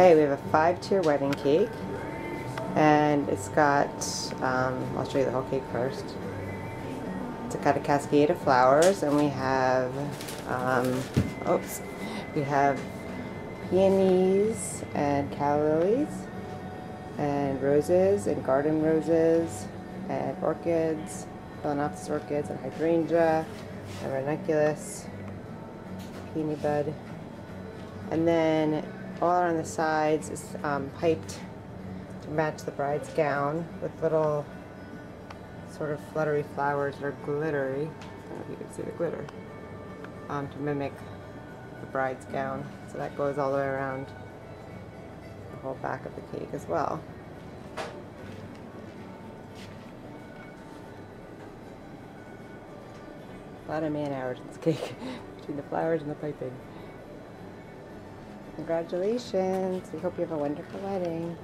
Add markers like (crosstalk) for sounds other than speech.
Okay, we have a five-tier wedding cake, and it's got, um, I'll show you the whole cake first. It's got a cascade of flowers, and we have, um, oops, we have peonies and calla lilies, and roses, and garden roses, and orchids, phalaenopsis orchids, and hydrangea, and ranunculus, peony bud, and then all around the sides is um, piped to match the bride's gown with little sort of fluttery flowers that are glittery. I don't know if you can see the glitter. Um, to mimic the bride's gown. So that goes all the way around the whole back of the cake as well. A lot of man hours in this cake (laughs) between the flowers and the piping. Congratulations. We hope you have a wonderful wedding.